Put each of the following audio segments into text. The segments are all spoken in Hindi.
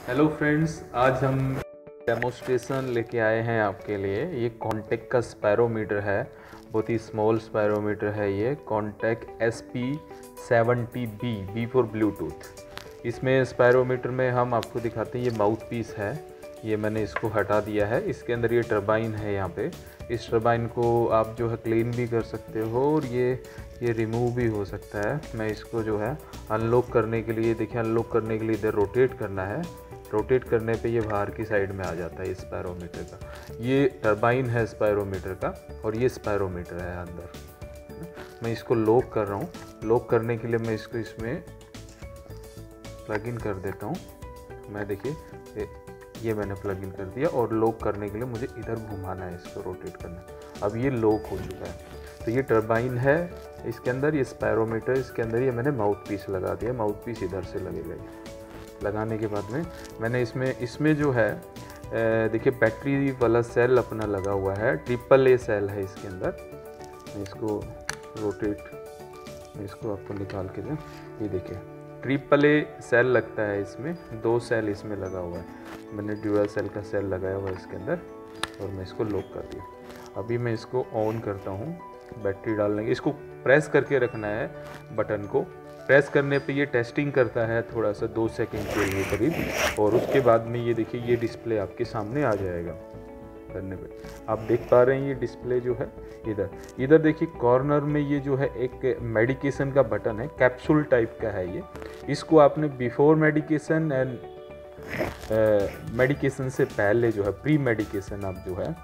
हेलो फ्रेंड्स आज हम डेमोस्ट्रेशन लेके आए हैं आपके लिए। ये कॉन्टेक का स्पैरोमीटर है, बहुत ही स्मॉल स्पैरोमीटर है ये। Contec S P seventy B B for Bluetooth इसमें स्पैरोमीटर में हम आपको दिखाते हैं, ये माउथ पीस है। ये मैंने इसको हटा दिया है। इसके अंदर ये टर्बाइन है यहाँ पे। इस टर्बाइन को आप जो है क्लीन भी कर सकते हो और ये ये रिमूव भी हो सकता है। मैं इसको जो है अनलॉक करने के लिए, देखिए अनलॉक करने के लिए इधर रोटेट करना है। रोटेट करने पे ये बाहर की साइड में आ जाता है स्पैरोमीटर का। ये टर्बाइन है स्पैरोमीटर का और ये स्पैरोमीटर है अंदर। मैं इसको लॉक कर रहा हूँ। लॉक करने के लिए मैं इसको इसमें प्लग इन कर देता हूँ। मैं देखिए ये मैंने प्लग इन कर दिया और लॉक करने के लिए मुझे इधर घुमाना है इसको रोटेट करना अब ये लॉक हो चुका है। तो ये टर्बाइन है, इसके अंदर ये स्पैरोमीटर इसके अंदर ये मैंने माउथ पीस लगा दिया माउथ पीस इधर से लगेगा ये लगाने के बाद में मैंने इसमें इसमें जो है देखिए बैटरी वाला सेल अपना लगा हुआ है ट्रिपल ए सेल है इसके अंदर। इसको रोटेट इसको आपको निकाल के दें, ये देखिए। ट्रिपल ए सेल लगता है इसमें, दो सेल इसमें लगा हुआ है। मैंने ड्यूअल सेल का सेल लगाया हुआ है इसके अंदर और मैं इसको लॉक कर दिया। अभी मैं इसको ऑन करता हूँ, बैटरी डालने की इसको प्रेस करके रखना है बटन को। प्रेस करने पे ये टेस्टिंग करता है थोड़ा सा, दो सेकंड के लिए करीब। और उसके बाद में ये देखिए, ये डिस्प्ले आपके सामने आ जाएगा। करने पे आप देख पा रहे हैं ये डिस्प्ले जो है, इधर। इधर देखिए कॉर्नर में ये जो है एक मेडिकेशन का बटन है कैप्सूल टाइप का है ये। इसको आपने बिफोर मेडिकेशन एंड मेडिकेशन से पहले जो है प्री मेडिकेशन आप जो है,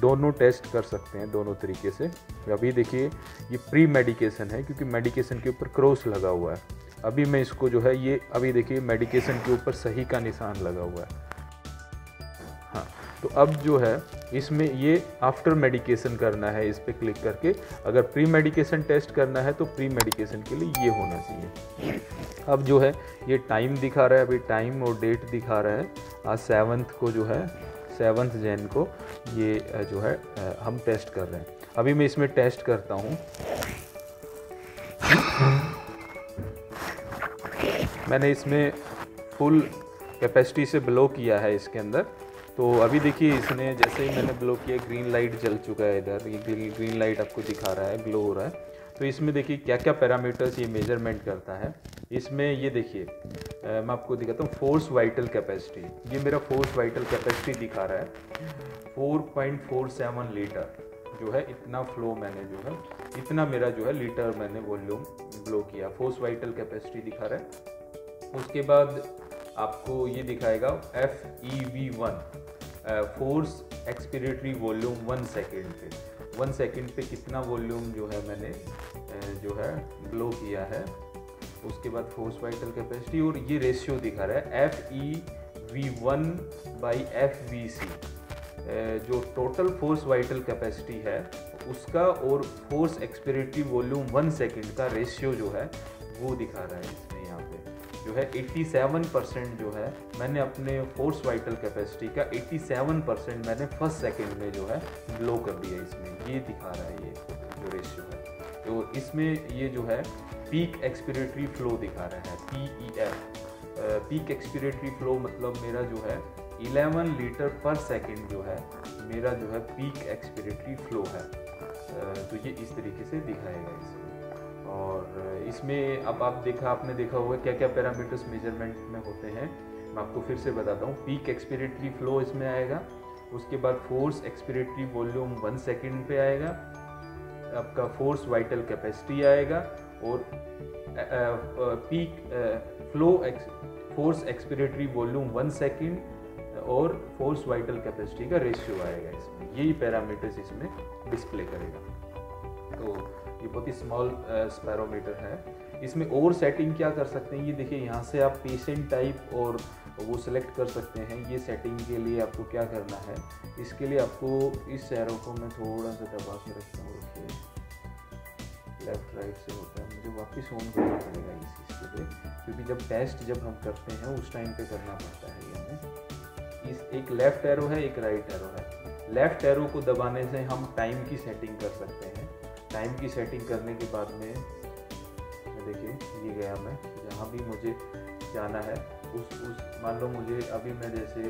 दोनों टेस्ट कर सकते हैं, दोनों तरीके से। अभी देखिए, ये प्री मेडिकेशन है, क्योंकि मेडिकेशन के ऊपर क्रॉस लगा हुआ है। अभी मैं इसको जो है, ये, अभी देखिए मेडिकेशन के ऊपर सही का निशान लगा हुआ है। हाँ। तो अब जो है, इसमें ये आफ्टर मेडिकेशन करना है, इस पर क्लिक करके। अगर प्री मेडिकेशन टेस्ट करना है तो प्री मेडिकेशन के लिए ये होना चाहिए। अब जो है, ये टाइम दिखा रहा है, अभी टाइम और डेट दिखा रहा है। आज सेवन्थ को जो है सेवन्थ जैन को ये जो है हम टेस्ट कर रहे हैं। अभी मैं इसमें टेस्ट करता हूँ। मैंने इसमें फुल कैपेसिटी से ब्लो किया है इसके अंदर। तो अभी देखिए इसने जैसे ही मैंने ब्लो किया ग्रीन लाइट जल चुका है इधर। ये ग्रीन लाइट आपको दिखा रहा है ग्लो हो रहा है। तो इसमें देखिए क्या क्या पैरामीटर्स ये मेज़रमेंट करता है। इसमें ये देखिए मैं आपको दिखाता हूँ फोर्स वाइटल कैपेसिटी ये मेरा फोर्स वाइटल कैपेसिटी दिखा रहा है। 4.47 लीटर जो है, इतना फ्लो मैंने जो है, इतना मेरा जो है लीटर मैंने वॉल्यूम ब्लो किया। फोर्स वाइटल कैपेसिटी दिखा रहा है। उसके बाद आपको ये दिखाएगा F E V one force expiratory volume one second पे। वन सेकेंड पे कितना वॉल्यूम जो है मैंने जो है ब्लो किया है, उसके बाद फोर्स वाइटल कैपेसिटी और ये रेशियो दिखा रहा है F E V one by F V C जो टोटल फोर्स वाइटल कैपेसिटी है, उसका और force expiratory volume one second का रेशियो जो है, वो दिखा रहा है। जो है 87 परसेंट जो है, मैंने अपने फोर्स वाइटल कैपेसिटी का 87 परसेंट मैंने फ़र्स्ट सेकेंड में जो है ब्लो कर दिया इसमें। ये दिखा रहा है ये जो रेशियो है। तो इसमें ये जो है पीक एक्सपिरेटरी फ्लो दिखा रहा है P E F peak expiratory flow मतलब मेरा जो है 11 लीटर पर सेकेंड जो है, मेरा जो है पीक एक्सपिरेटरी फ्लो है। तो ये इस तरीके से दिखाएगा इसमें। और इसमें अब आप देखा, आपने देखा होगा क्या क्या पैरामीटर्स मेज़रमेंट में होते हैं। मैं आपको फिर से बताता हूँ। पीक एक्सपिरेटरी फ्लो इसमें आएगा। उसके बाद force expiratory volume one second पे आएगा। आपका फोर्स वाइटल कैपेसिटी आएगा और peak flow force expiratory volume one second और फोर्स वाइटल कैपेसिटी का रेशियो आएगा इसमें। यही पैरामीटर्स इसमें डिस्प्ले करेगा। तो ये बहुत ही स्मॉल स्पैरोमीटर है। इसमें और सेटिंग क्या कर सकते हैं? ये देखिए, यहाँ से आप पेशेंट टाइप और वो सिलेक्ट कर सकते हैं। ये सेटिंग के लिए आपको क्या करना है? इसके लिए आपको इस शहरों को मैं थोड़ा सा दबा के रखता हूँ लेफ़्ट राइट से होता है। मुझे वापस ऑन करना पड़ेगा इस चीज़ के लिए, क्योंकि जब टेस्ट जब हम करते हैं, उस टाइम पे करना पड़ता है ये हमें। इस एक लेफ़्ट एरो है, एक राइट एरो है। लेफ़्ट एरो को दबाने से हम टाइम की सेटिंग कर सकते हैं। टाइम की सेटिंग करने के बाद में देखिए, ये गया मैं, जहाँ भी मुझे जाना है, उस उस, मान लो मुझे अभी मैं जैसे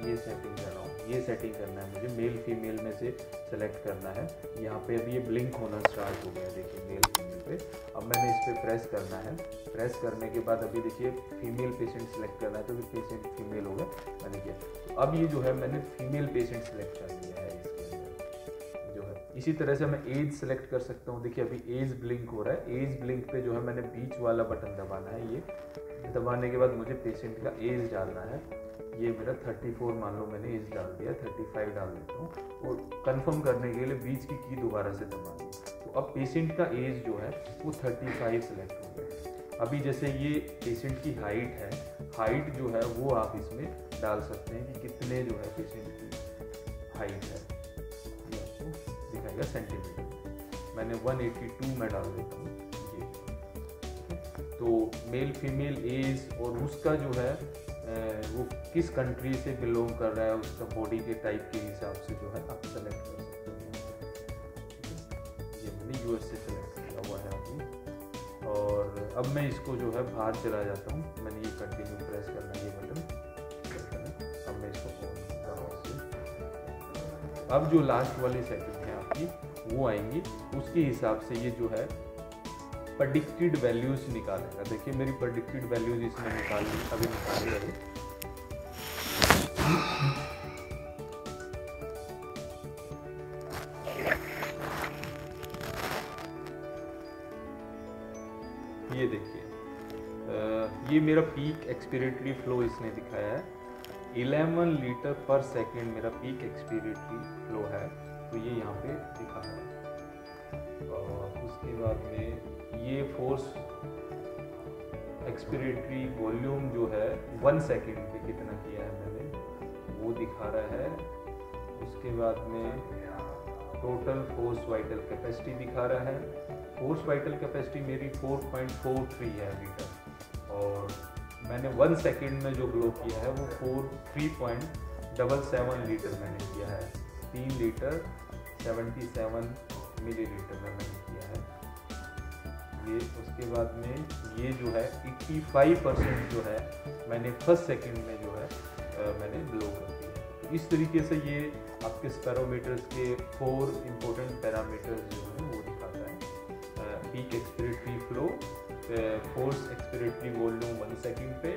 ये सेटिंग कर रहा हूँ, ये सेटिंग करना है मुझे मेल फीमेल में से सेलेक्ट करना है, यहाँ पे अभी ये ब्लिंक होना स्टार्ट हो गया, देखिए मेल फीमेल पे। अब मैंने इस पर प्रेस करना है प्रेस करने के बाद अभी देखिए फीमेल पेशेंट सेलेक्ट करना है तो पेशेंट फीमेल हो गया मैंने किया। तो अब ये जो है, मैंने फीमेल पेशेंट सेलेक्ट कर लिया इसी तरह से मैं एज सेलेक्ट कर सकता हूँ। देखिए, अभी एज ब्लिंक हो रहा है। एज ब्लिंक पे जो है मैंने बीच वाला बटन दबाना है ये। दबाने के बाद मुझे पेशेंट का एज डालना है। ये मेरा 34 मान लो मैंने एज डाल दिया 35 डाल देता हूँ। और कंफर्म करने के लिए बीच की की दोबारा से दबा दी तो अब पेशेंट का एज जो है, वो 35 सेलेक्ट हो गया अभी जैसे ये पेशेंट की हाइट है हाइट जो है वो आप इसमें डाल सकते हैं कि कितने जो है पेशेंट की हाइट है। दिखाएगा सेंटीमीटर मैंने 182 में डाल देता हूँ। तो मेल फीमेल एज और उसका जो है वो किस कंट्री से बिलोंग कर रहा है, उसका बॉडी के टाइप के हिसाब से जो है आप सेलेक्ट कर सकते हैं। ये मैंने यूएस से सेलेक्ट किया हुआ है अभी। और अब मैं इसको जो है बाहर चला जाता हूँ। मैंने ये कंटिन्यू प्रेस करना ये बटन अब मैं इसको अब जो लास्ट वाली सेटिंग है आपकी वो आएँगी, उसके हिसाब से ये जो है प्रडिक्टेड वैल्यूज़ निकालेगा। देखिए, मेरी प्रडिक्टेड वैल्यूज़ इसने निकाली, अभी निकाली है। ये देखिए ये मेरा पीक एक्सपीरेटरी फ्लो इसने दिखाया है। 11 लीटर पर सेकेंड मेरा पीक एक्सपीरेटरी फ्लो है। तो ये यहाँ पे दिखा है उसके बाद में ये फोर्स एक्सपीरेटरी वॉल्यूम जो है वन सेकेंड पे कितना किया है मैंने, वो दिखा रहा है। उसके बाद में टोटल फोर्स वाइटल कैपेसिटी दिखा रहा है। फोर्स वाइटल कैपेसिटी मेरी 4.43 है लीटर और मैंने वन सेकेंड में जो ग्लो किया है, वो four three point double seven litre मैंने किया है। तीन litre seventy seven millilitre में मैंने किया है। ये उसके बाद में ये जो है 85 परसेंट जो है मैंने फ़र्स्ट सेकंड में जो है आ, मैंने ब्लो कर दिया तो इस तरीके से ये आपके स्पेरोमीटर्स के फोर इम्पोर्टेंट पैरामीटर्स जो है वो दिखाता है। Peak expiratory flow force expiratory volume one second पे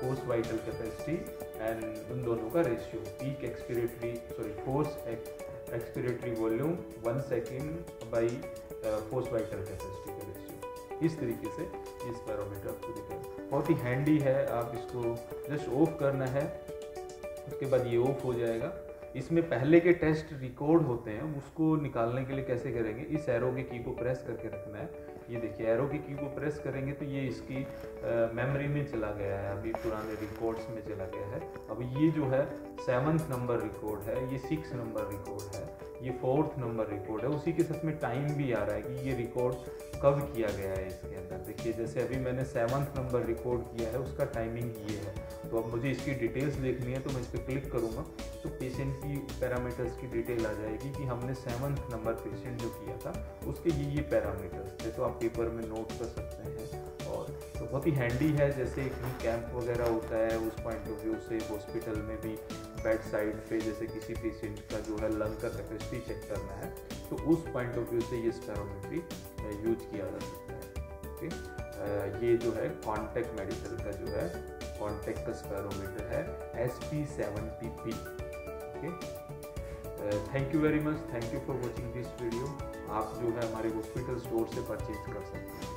फोर्स वाइटल कैपेसिटी एंड उन दोनों का ratio peak expiratory sorry force expiratory volume one second by force vital capacity का रेशियो इस तरीके से इस पैरोमीटर आपको दिखेगा बहुत ही हैंडी है, आप इसको जस्ट ऑफ़ करना है, उसके बाद ये ऑफ़ हो जाएगा। इसमें पहले के टेस्ट रिकॉर्ड होते हैं, उसको निकालने के लिए कैसे करेंगे? इस एरो के की को प्रेस करके रखना है। ये देखिए एरो की की को प्रेस करेंगे तो ये इसकी मेमोरी में चला गया है, अभी पुराने रिकॉर्ड्स में चला गया है। अब ये जो है सेवन्थ नंबर रिकॉर्ड है, ये सिक्स नंबर रिकॉर्ड है। ये फोर्थ नंबर रिकॉर्ड है। उसी के साथ में टाइम भी आ रहा है कि ये रिकॉर्ड कब किया गया है इसके अंदर। देखिए, जैसे अभी मैंने सेवन्थ नंबर रिकॉर्ड किया है, उसका टाइमिंग ये है। तो अब मुझे इसकी डिटेल्स देखनी है तो मैं इस पर क्लिक करूँगा। तो पेशेंट की पैरामीटर्स की डिटेल आ जाएगी कि हमने सेवन्थ नंबर पेशेंट जो किया था, उसके ये ये पैरामीटर्स थे। तो आप पेपर में नोट कर सकते हैं। और तो बहुत ही हैंडी है, जैसे कहीं कैंप वगैरह होता है, उस पॉइंट ऑफ़ व्यू से हॉस्पिटल में भी बेड साइड पे जैसे किसी पेशेंट का जो है लंग का कैपेसिटी चेक करना है तो उस पॉइंट ऑफ़ व्यू से ये स्पेरोमेट्री यूज़ किया जा सकता है ओके ये जो है कॉन्टेक्ट मेडिकल का जो है कॉन्टेक्ट का स्पेरोमीटर है S P seventy P okay thank you very much thank you for watching this video आप जो है हमारे हॉस्पिटल स्टोर से परचेज कर सकते हैं।